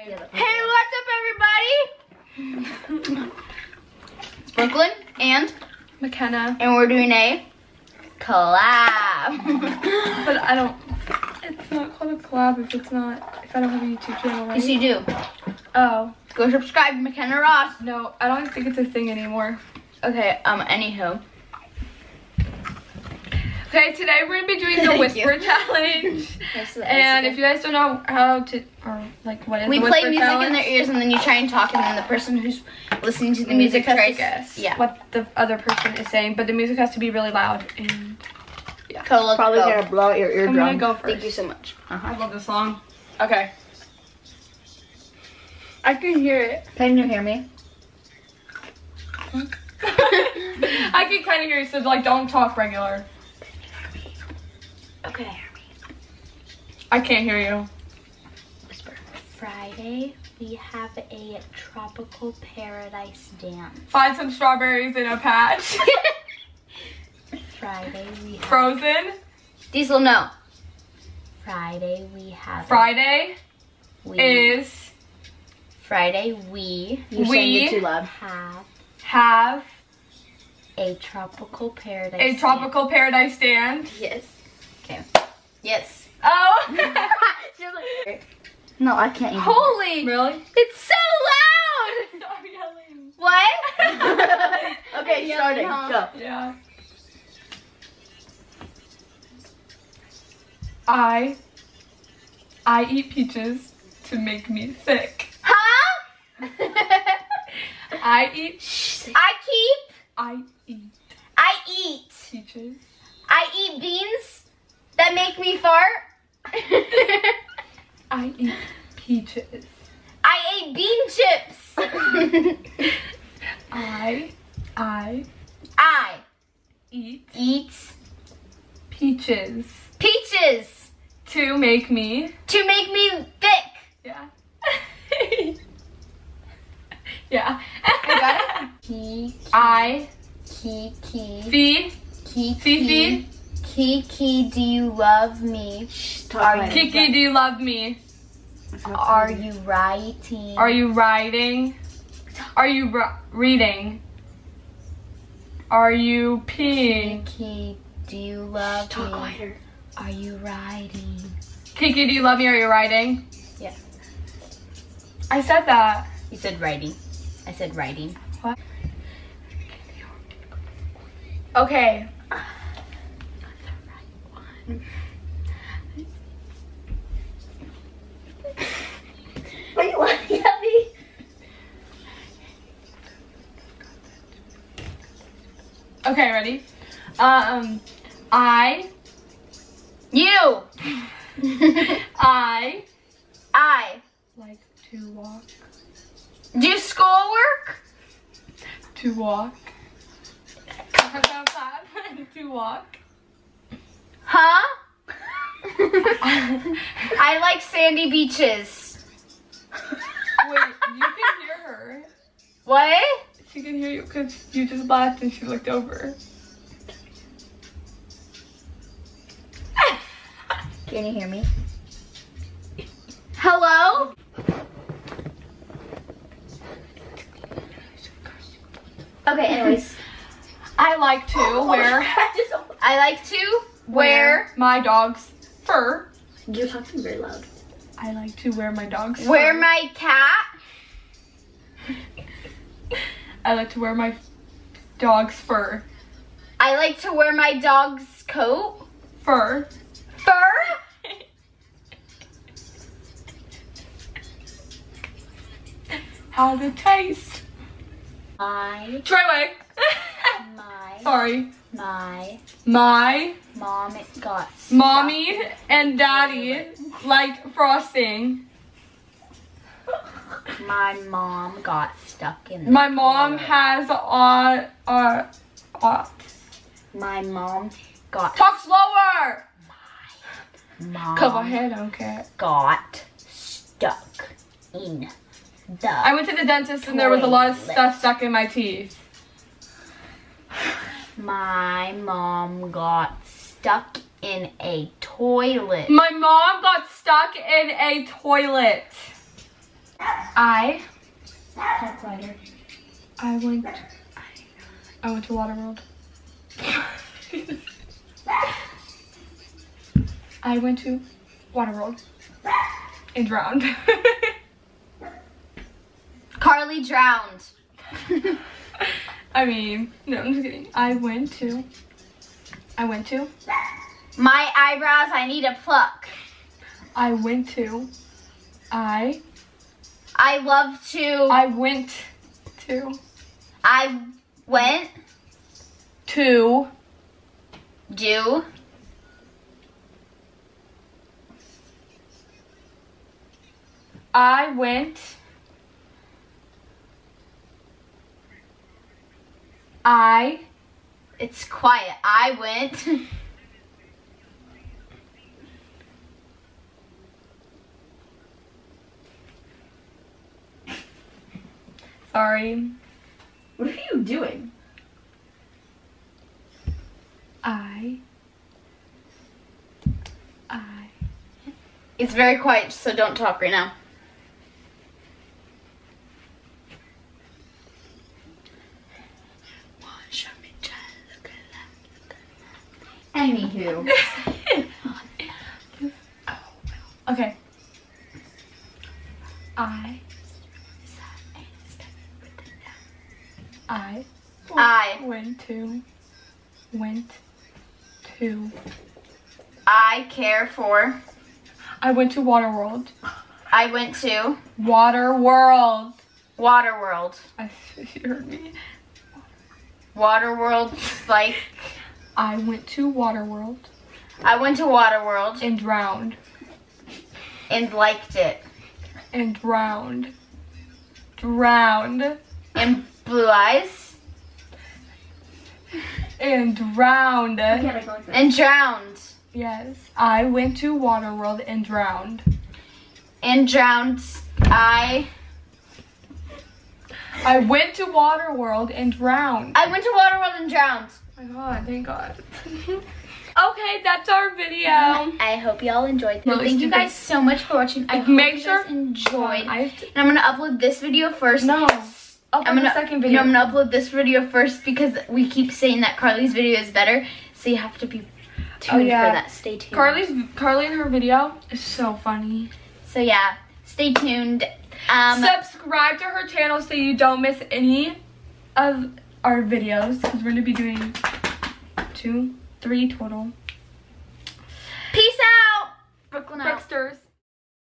Hey, what's up, everybody? it's Brooklynn and Makena. and we're doing a collab. But I don't. It's not called a collab if it's not. If I don't have a YouTube channel, right? yes, you do. Oh Go subscribe to Makena Ross. no, I don't think it's a thing anymore. Okay. Um. Anywho, Okay, today we're gonna be doing the whisper challenge. And if you guys don't know how to, or like what is we the play music challenge, in their ears, and then you try and talk, and then the person who's listening to the the music music has to tries. guess Yeah. what the other person is saying, but the music has to be really loud. And So let's Probably go. gonna blow out your I'm gonna eardrum. go first. Thank you so much. Uh-huh. I love this song. Okay. I can hear it. Can you hear me? I can kind of hear you, so like don't talk regular. Okay. I can't hear you. Friday we have a tropical paradise dance. Find some strawberries in a patch. Friday we have. Frozen. Diesel, no. Friday we have. Friday we, is Friday we You're We- it too loud. have have a tropical paradise. a tropical paradise dance. dance. Yes. Okay. Yes. Oh. No, I can't even. Holy! really? It's so loud. Stop yelling. What? okay, Yeah, starting. huh? Go. Yeah. I I eat peaches to make me sick. huh? I eat I keep. I eat I eat. peaches. I eat beans that make me fart. I eat peaches. I ate bean chips. I I I eat eat peaches peaches to make me to make me thick. yeah. yeah. Ki I ki ki fee ki Fifi. ki ki. Do you love me? Are louder. Kiki, do you love me? Are you writing? Are you writing? Are you reading? Are you peeing? Kiki, do you love Talk me? quieter. Are you writing? Kiki, do you love me? Are you writing? Yeah. I said that. You said writing. I said writing. What? Okay. Are you laughing at me? Okay, ready? Um, I, You. I I like to walk, do schoolwork. to walk. to walk. Huh? I like sandy beaches. Wait, you can hear her. What? She can hear you because you just laughed and she looked over. Can you hear me? Hello? Okay, anyways. I like to wear I like to wear my dog's fur. You're talking very loud. I like to wear my dog's fur. wear fur. my cat. I like to wear my dog's fur. I like to wear my dog's coat. Fur. Fur? How to taste. My Try away. my Sorry. My My mom got mommy and daddy like frosting. My mom got stuck in the My mom toilet. has a uh, uh, My mom got talk slower. My mom my head don't care. got stuck in the I went to the dentist and there was a lot of stuff stuck in my teeth. My mom got stuck in a toilet. My mom got stuck in a toilet. I. I went I went to Waterworld. I went to Waterworld and drowned. Carly drowned. I mean, no, I'm just kidding. I went to I went to My eyebrows, I need a pluck. I went to I I love to. I went to I went to do I went I It's quiet. I went. sorry What are you doing? I I It's very quiet, so don't talk right now. Anywho. Okay. I I I went to went to I care for. I went to Waterworld. I went to Waterworld. Waterworld. I you heard me. Waterworld's like I went to Waterworld I went to Waterworld and drowned and liked it. and drowned. Drowned And blue eyes and drowned. and drowned. Yes. I went to Waterworld and drowned. And drowned. I I went to Waterworld and drowned. I went to Waterworld and drowned. Oh my god, thank god. okay, that's our video. I hope y'all enjoyed. No, Thank you guys so much for watching. I hope Make you sure guys enjoyed. I have to, And I'm gonna upload this video first. no. I'll I'm gonna second No. I'm gonna upload this video first because we keep saying that Carly's video is better. So you have to be tuned Oh, yeah. for that. Stay tuned. Carly's Carly and her video is so funny. So yeah, stay tuned. Um, Subscribe to her channel so you don't miss any of our videos because we're gonna be doing two, three total. peace out. Brooklynn out.